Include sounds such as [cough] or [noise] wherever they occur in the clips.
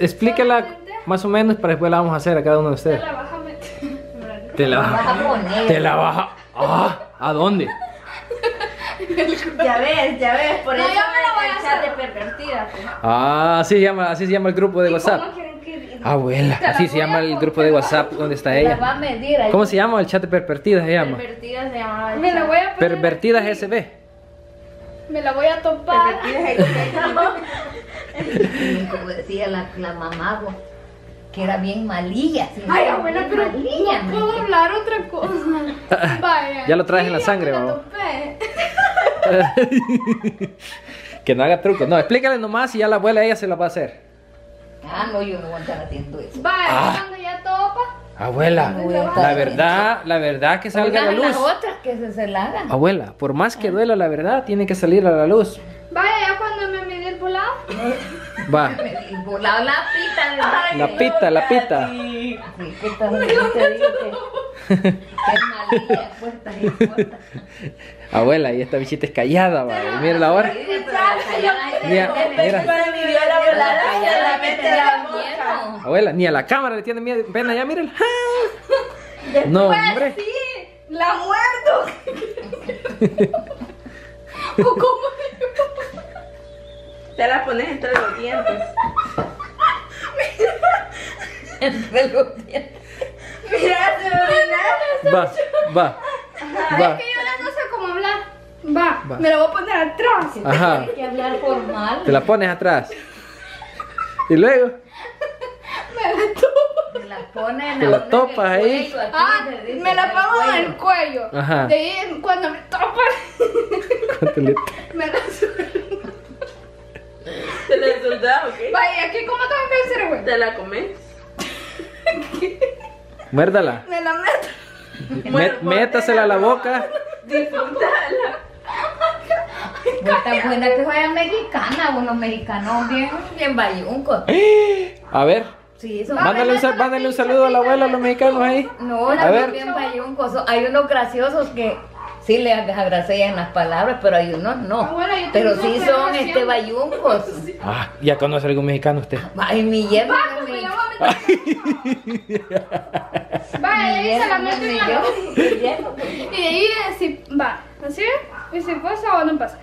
explíquela más o menos para después la vamos a hacer a cada uno de Te ustedes. la vas a meter. Te la Vas a poner. Te la baja. Ah, ¿A dónde? Ya ves, ya ves, por No, eso yo me la voy a hacer. de pues. Ah, así se llama, así se llama el grupo de ¿Y WhatsApp. cómo quieren que- Abuela, Te la así se a llama el grupo de WhatsApp donde está La va ella. a medir ahí. ¿Cómo se llama? El chat de pervertidas se llama. Pervertidas se llamaba. el Me la voy a poner Pervertidas. SB. Me la voy a topar. Pervertidas [laughs] Como decía la, la mamá, que era bien malilla. sí, Ay, abuela, pero malilla, no puedo mente. hablar otra cosa. [laughs] Vaya. Ya lo traes en la sangre, topé. [laughs] que no haga trucos. No, explícale nomás y ya la abuela ella se la va a hacer. Ah, no, yo no voy a estar haciendo eso. Vaya, Ah. cuando ya topa. Abuela, la verdad, la verdad que salga a la las luz. otras que se, se. Abuela, por más que duela la verdad, tiene que salir a la luz. Vaya, ya cuando me midí el volado. Va, volado la pita de Ay, La pita, la pita. Abuela, y esta bichita es callada, va. La Mira, La miedo. Abuela, ni a la cámara le tiene miedo, pena ya, mírala. [laughs] No, hombre. Pues sí, la muerdo. [laughs] Te la pones entre los dientes. [laughs] Entre los dientes. Mira, se va a orinar. Va, va, Es va. que yo ya no sé cómo hablar. Va, Va. me la voy a poner atrás. Ajá. Hay que hablar formal. Te la pones atrás. Y luego, Te la pones Te la topas ahí. Ah, me la pongo en el cuello. Ajá. De ahí, cuando me topa, ¿cuánto le- [laughs] me la suelto. ¿Te la soltás o qué? Vaya, ¿aquí cómo tengo que hacer, güey? ¿Te la comes? [laughs] muérdala. Me la meto. Met- métasela a la boca. Disfrútala. Está buena que vaya mexicana, unos mexicanos bien, bien bayuncos. [gasps] A ver, Sí, son mándale un, mándale un saludo a la abuela a los mexicanos ahí. No, A ver. bien bayuncos. Hay unos graciosos que sí le agracian las palabras, pero hay unos no. Abuela, yo pero sí son este bayuncos. [laughs] Ah, ya conoce algún mexicano usted. Ay, mi yerno. Vaya, Mi ahí se la yerno no es meto en mi la yerno. Y de ahí, si va, ¿así? ¿Y si pasa o no pasa?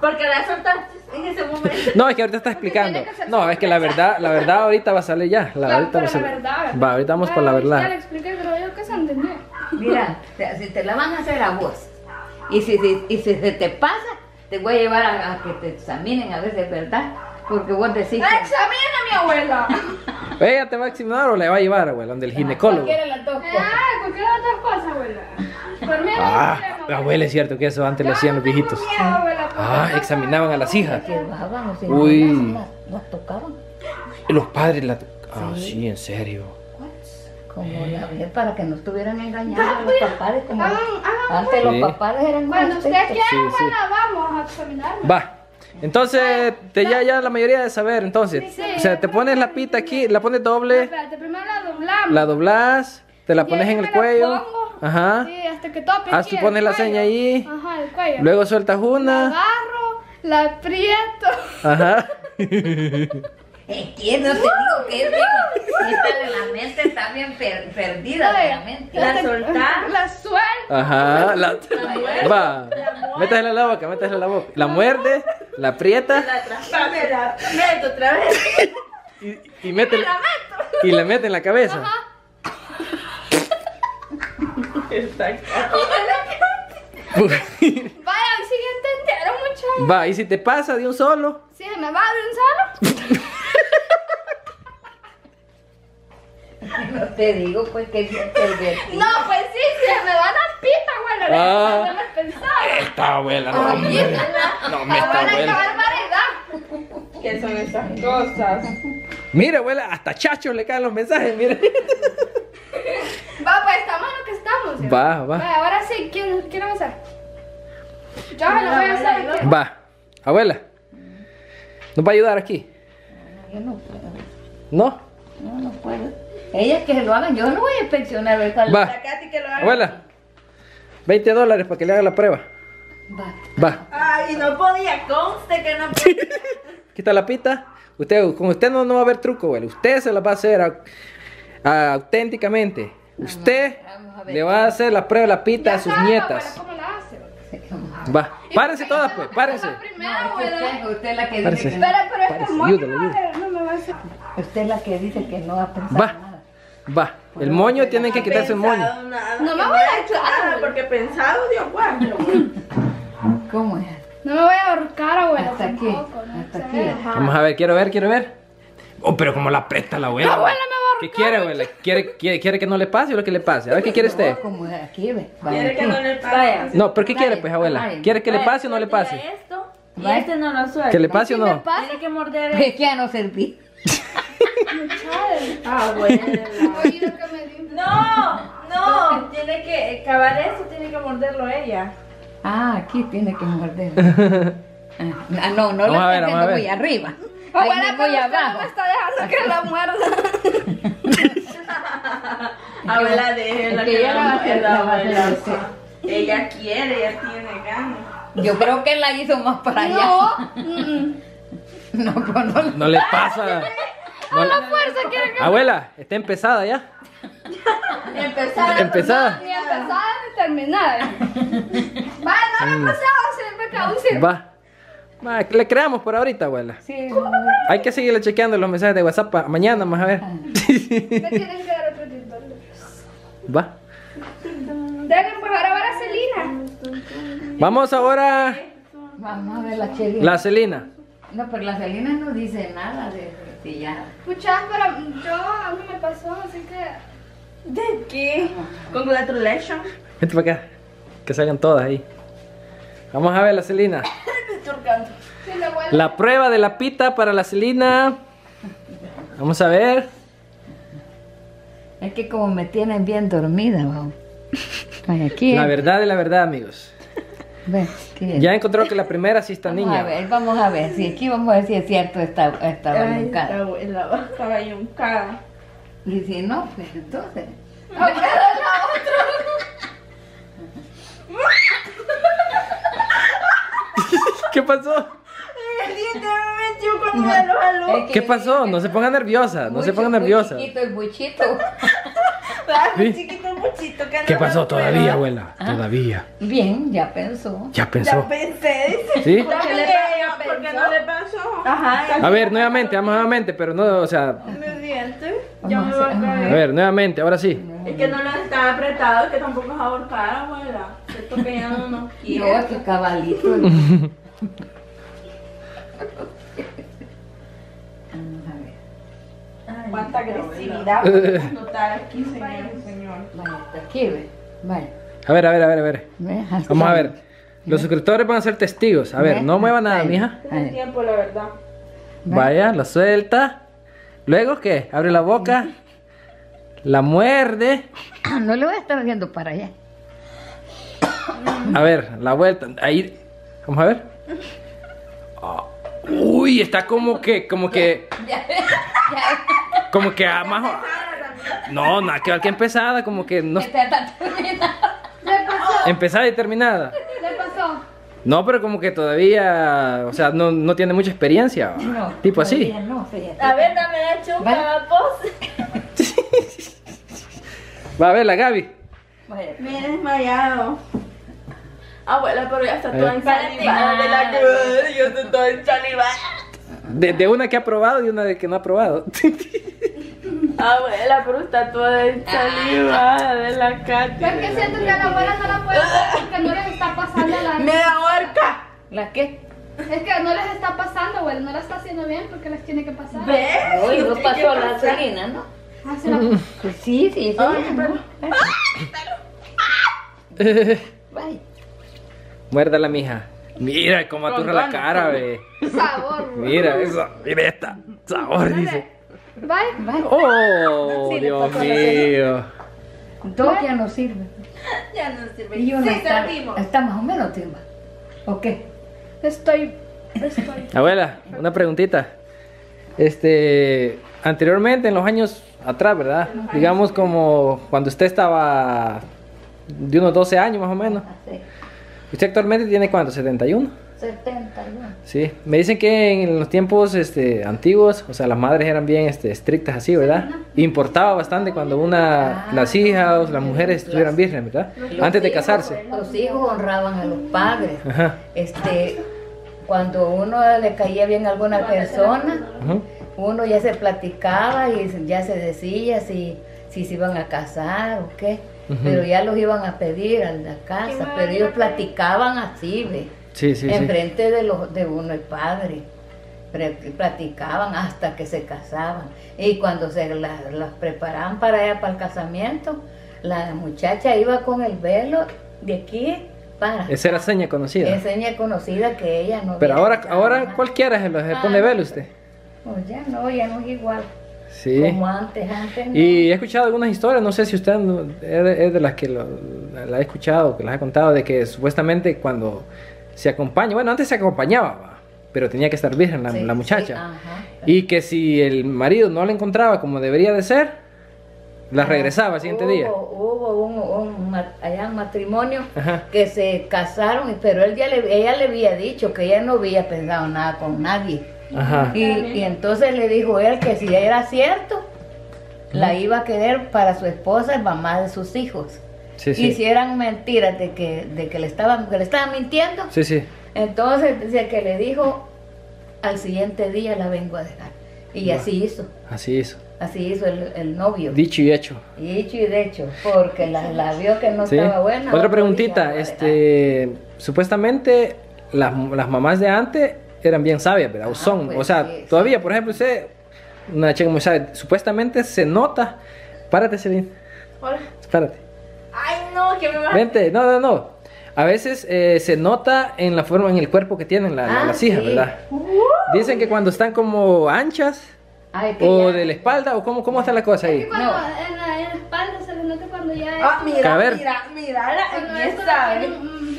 Porque la soltaste en ese momento. No, es que ahorita está explicando. No, es que la verdad, la verdad ahorita va a salir ya. La, Claro, ahorita va a pero la salir. verdad, ¿verdad? Va, ahorita vamos con la Ay, Ya le verdad. expliqué, pero yo que se entendió. Mira, si te la van a hacer a vos y si, si- y si se te pasa, te voy a llevar a, a que te examinen a ver si es verdad. Porque vos decís que Examina a mi abuela. [laughs] ¿Ella te va a examinar o le va a llevar, abuela, donde el ginecólogo? cualquiera de las dos cosas. Ah, cualquiera de otras cosas, abuela. Por mí Ah, problema, abuela, es cierto que eso antes lo hacían no los viejitos. miedo, abuela, Ah, no examinaban a las hijas. Que bajaban, o si Uy. no, las, las tocaban. Los padres la... Ah, Sí. sí, en serio. Como la vez para que no estuvieran engañando a los papás. Como Hagan- hagan antes los papás eran Cuando usted quiera, Sí, abuela, vamos a examinarme. Va. Entonces, te, ya, ya la mayoría de saber, entonces. Sí. O sea, te pones la pita aquí, la pones doble, espérate, primero la doblamos. la doblas, te la pones en el la cuello. pongo. Ajá. Sí, hasta que tope Ah, aquí tú pones la cuello. seña ahí. Ajá, el cuello. Luego sueltas La una. agarro, la aprieto. Ajá. [laughs] Es que no te digo que es bien. Esta de la mente está bien per- perdida de la mente. La soltás. La suelto. Ajá. La... Va. Métesela en la boca, métesela en la boca. La muerde, la aprieta La traspas. Me la meto otra vez. y, y mete y le mete en la cabeza. Exacto. Vaya, sí que entendieron mucho. Va, y si te pasa de un solo, Si se me va de un solo. [laughs] [laughs] No te digo pues que es bien pervertido. No, pues sí, se me va la pita, abuela. Ah. No me pensaba. esta abuela, no, hombre. No, me esta Abuela, barbaridad. ¿Qué son esas cosas? Mira, abuela, hasta chachos le caen los mensajes, mira. Va, pues estamos en lo que estamos. ¿sí? Va, va. Ahora sí, ¿quién quiere avanzar? Yo se lo voy a hacer. Va, abuela. ¿Nos va a ayudar aquí? Yo no puedo. ¿No? No, no puedo. Ellas que lo hagan, yo no voy a inspeccionar a cuál. Va. La Katy que lo haga. Abuela, 20 dólares para que le haga la prueba. Va. Va. Ay, no podía, conste que no podía. [laughs] Quita la pita, Usted, con usted no, no va a haber truco, abuela. Usted se la va a hacer au- a- auténticamente. Usted vamos a le va a hacer la prueba de la pita Ya a sus sabe, nietas. abuela, ¿Cómo la hace? A. Va, párense todas, pues, párense. No, es que usted, es la que Párese. dice que no, Pero, ayúdale, ayúdale. va a usted es la que dice que no ha pensado Va. Va, el moño tiene que quitarse el moño. Nada, No me que voy a abuela. Porque pensado, Dios guarde. [laughs] ¿Cómo es? No me voy a ahorcar, abuela. Hasta aquí, tampoco, ¿no? hasta O sea, aquí. Vamos a ver, quiero ver, quiero ver. Oh, pero como la presta la abuela. Abuela, me va a ¿Qué ahorcar. quiere, abuela? ¿Quiere, quiere, quiere que no le pase o lo que le pase? A ver, ¿qué quiere usted? No, como es aquí, ve. Vaya Quiere que no le pase. No, pero ¿qué quiere, pues, abuela? vaya. ¿Quiere que le pase o no le pase? Esto, y este no lo suelta. ¿Que le pase o no? Tiene que morder ya no serví. [laughs] lo me dio. No, no, tiene que cavar eso, tiene que morderlo ella. Ah, aquí tiene que morder. Ah, no, no ver, está haciendo muy arriba. Ahí Abuela, voy usted no abajo. me está dejando que la muerda. Abuela, déjela que que ella la muerda, abuela. Ella quiere, ella tiene ganas. Yo creo que la hizo más para allá. No. mm, No, pero no. No le pasa. No le- Fuerza quiere que. Abuela, está empezada ya. Empezar. [laughs] Empezada. Ni empezada ni terminada. Va, no me ha pasado, que aún sirve. Va. Va, le creamos por ahorita, abuela. Sí. Hay que seguirle chequeando los mensajes de WhatsApp pa- mañana, más a ver. Me [laughs] tienen que dar otro 10 dólares. Va. Denle pues ahora la Celina. Vamos ahora Vamos a ver la chelina. la Celina. No, pero la Celina no dice nada de ya. Escuchás, pero yo a mí me pasó, así que. ¿De qué? Congratulations. Vente para acá. Que salgan todas ahí. Vamos a ver la Celina. [laughs] La prueba de la pita para la Celina. Vamos a ver. Es que como me tienen bien dormida. Ay, aquí. [laughs] La verdad de la verdad, amigos. Ve, aquí. Ya encontró que la primera sí está Vamos niña. a ver, vamos a ver. Si aquí vamos a ver si es cierto esta, esta Ay, bayuncada. la abuela estaba yuncada. Y si no, pues entonces. [laughs] ¿Qué pasó? El diente me metió cuando me ¿Qué pasó? No se ponga nerviosa, no se ponga muy nerviosa. chiquito el buchito. Ay, Sí. chiquito muchito que ¿Qué no pasó todavía, puedo. abuela? Todavía. Bien, ya pensó. Ya Ya pensó. pensé, dice. ¿Sí? ¿Por qué, le pasó? ¿Por qué no le pasó? Ajá. A ver, nuevamente, vamos nuevamente, pero no, o sea, Mi diente. Ya me a va a hacer- a caer. ver, nuevamente, ahora sí. Es que no lo está apretado, es que tampoco es ahorcar, abuela. Siento que ya no nos No, [laughs] quiere. es que cabalito. [laughs] Cuánta agresividad podemos notar aquí, [laughs] señor señor. Aquí, ve. Vaya. A ver, a ver, a ver, a ver. Vamos a ver. Los suscriptores van a ser testigos. A ver, Ve, no mueva nada, mija. Tiempo, la verdad. Vaya, la suelta. Luego, ¿qué? Abre la boca. La muerde. No le voy a estar haciendo para allá. A ver, la vuelta. Ahí. Vamos a ver. Ah, Uy, está como que, como que, [laughs] [laughs] como que a más. No, nada que ver que empezada, como que no. Esta está terminada. Le pasó, Empezada y terminada. le pasó. No, pero como que todavía, o sea, no, no tiene mucha experiencia. No, tipo así. No. A ver, dame la chupa, Vale. pose. Va a ver la Gaby. Me he desmayado. Abuela, pero ya está toda ensalivada de la cruz. Yo estoy toda ensalivada. De, de una que ha probado y una de que no ha probado. Abuela, pero está toda ensalivada de la Katy. es que siento que a la abuela no la puede hacer [laughs] porque no les está pasando la. ¡Me ahorca! ¿La qué? Es que no les está pasando, abuela. No la está haciendo bien porque les tiene que pasar. ¿Ves? Hoy no ¿Qué pasó la pasa? Celina, ¿no? Ah, se la- Pues sí, sí, sí. Ay, pero- Vaya. Muérdala, mija. Mira cómo aturra la cara, ve. Sabor. Mira eso, mira esta. Sabor, dice. Bye. Vaya. Oh, Sí, Dios mío. Dos ya no sirve. Ya no sirve. Y una sí, está, servimos. está más o menos timba. ¿O qué? Estoy. Estoy. Abuela, una preguntita. Este, anteriormente, en los años atrás, ¿verdad? Digamos como cuando usted estaba de unos 12 años más o menos. Así. ¿Usted actualmente tiene cuánto? ¿71? 71. Sí, me dicen que en los tiempos este, antiguos, o sea, las madres eran bien este, estrictas así, ¿verdad? Importaba bastante cuando una, Ah. las hijas, las mujeres estuvieran vírgenes, ¿verdad? Los Antes de hijos- casarse. Los hijos honraban a los padres. Ajá. Este, cuando uno le caía bien a alguna persona, ujú. uno ya se platicaba y ya se decía si, si se iban a casar o qué. Pero ya los iban a pedir a la casa, pero ellos platicaban así, ve. Sí, sí, sí. enfrente de los de uno el padre Pre- platicaban hasta que se casaban y cuando se la- las preparaban para allá para el casamiento la muchacha iba con el velo de aquí para Esa era seña conocida. es seña conocida que ella no Pero ahora, ahora cualquiera se lo se pone Ah. velo usted. Pues ya no ya no es igual Sí. como antes antes no. Y he escuchado algunas historias, no sé si usted es de, las que lo, la, ha escuchado, que las ha contado, de que supuestamente cuando se acompaña, bueno, antes se acompañaba, pero tenía que estar virgen la, Sí, la sí, muchacha. ajá. Y que si el marido no la encontraba como debería de ser, la regresaba al siguiente hubo, día. Hubo un, allá un matrimonio Ajá. que se casaron, pero él ya le, ella le había dicho que ella no había pensado nada con nadie. Ajá. Y, y entonces le dijo él que si era cierto, la iba a querer para su esposa y mamá de sus hijos. Sí, Y si eran mentiras de que, de que le estaban, que le estaban mintiendo, Sí, entonces dice que le dijo al siguiente día la vengo a dejar. Y así hizo, Así hizo. así hizo el, el novio. Dicho y hecho. Dicho y hecho, porque la, la vio que no Sí. estaba buena. Otra preguntita, día, "Ah, este, supuestamente las, las mamás de antes eran bien sabias, ¿verdad? O Ah, son, pues o sea, sí, sí. todavía, por ejemplo, usted, una chica muy sabia, supuestamente se nota, párate, Celine, Hola. párate, Ay, no, que me va vente, no, no, no, a veces eh, se nota en la forma, en el cuerpo que tienen la- la- Ah, las hijas, sí. ¿verdad? Dicen que cuando están como anchas, Ay, o ya- de la espalda, o cómo, cómo está la cosa Es ahí. que cuando No. en, la, en la espalda se les nota cuando ya es Ah, como- mira, A ver. mira, mira, la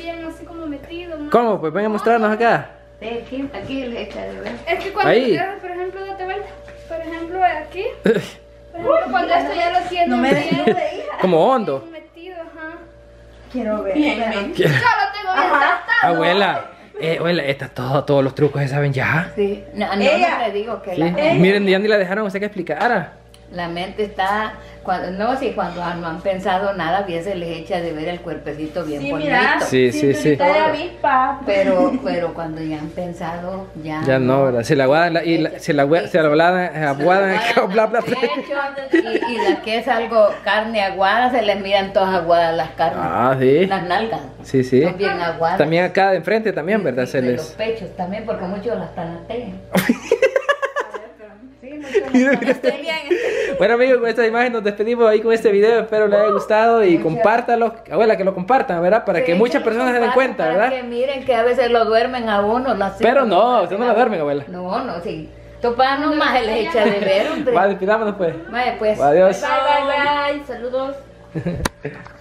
bien así como metido. ¿no? ¿Cómo? Pues ven a mostrarnos acá. Sí, aquí, aquí le echa de ver. Es que cuando Ahí. agarras, por ejemplo, date vuelta. Por ejemplo, aquí. [laughs] Por ejemplo, cuando esto ya lo tienen No me bien. Como hondo. bien metido, ajá. Quiero ver. espera. Yo lo tengo bien Ajá. tratado. Abuela, eh, abuela, esta, todo, todos los trucos se saben ya. Sí, no, no, Ella. no te digo que Sí. la, Miren, ya ni la dejaron usted que explicara. La mente está, cuando, no, si cuando no han pensado nada, bien se les echa de ver el cuerpecito bien Sí, bonito. mira. Sí, sí, sí. cinturita de avispa. Pero, pero cuando ya han pensado, ya. Ya no, ¿verdad? Se la guardan la- y la- se la se la aguadan, aguadan, [laughs] bla, bla, bla. Y, y la que es algo carne aguada, se les miran todas aguadas las carnes. Ah, sí. Las nalgas. Sí, sí. Son bien aguadas. También acá de enfrente también, ¿verdad? y Se de los les... pechos también, porque muchos las tanatean. [laughs] sí, muchos las tanatean. [laughs] Bueno amigos, con esta imagen nos despedimos ahí con este video. Espero les haya gustado y compártalo. Abuela, que lo compartan, ¿verdad? Para que muchas lo personas se den cuenta, para ¿verdad? Que miren que a veces lo duermen a uno. Lo Pero no, usted no uno. duermen, abuela. No, no, sí. Tu papá nomás se les echa de ver, hombre. Va, despidámonos pues. Vaya, pues. Adiós. Bye, bye, bye. Saludos. [laughs]